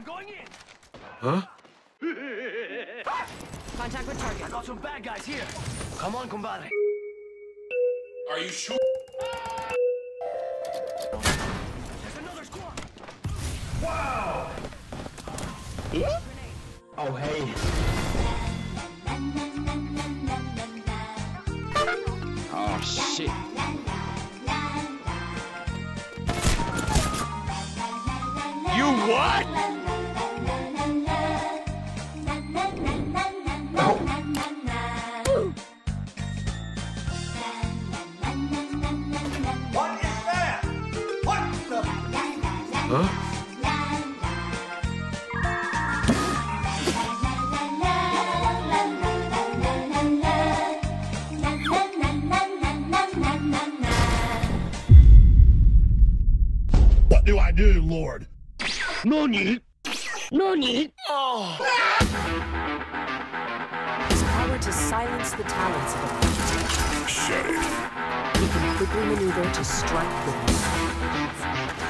I'm going in. Huh? Contact with target. I got some bad guys here. Come on, compadre. Are you sure? There's another squad. Oh, hey. Oh, shit. You what? What Huh? What do I do, Lord? Nani? Nani? His power to silence the talents of a Shut it. He can quickly maneuver to strike with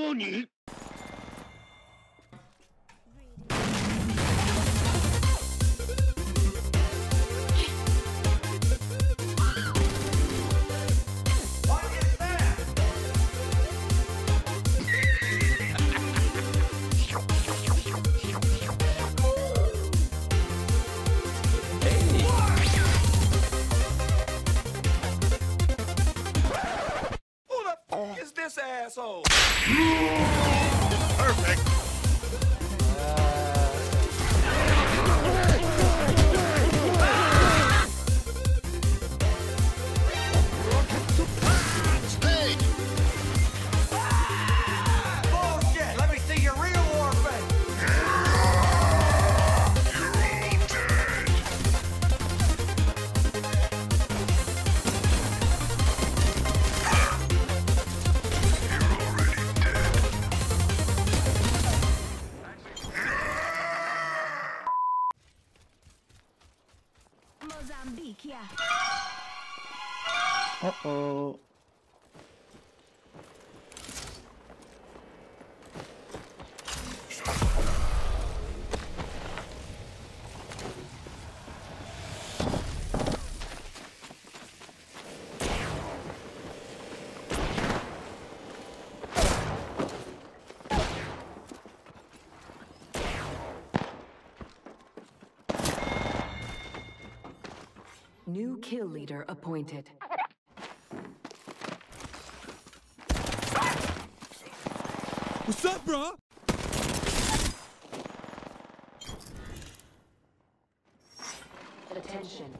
Nani? Perfect. Mozambique, yeah. New kill leader appointed. What's up, bro? Attention.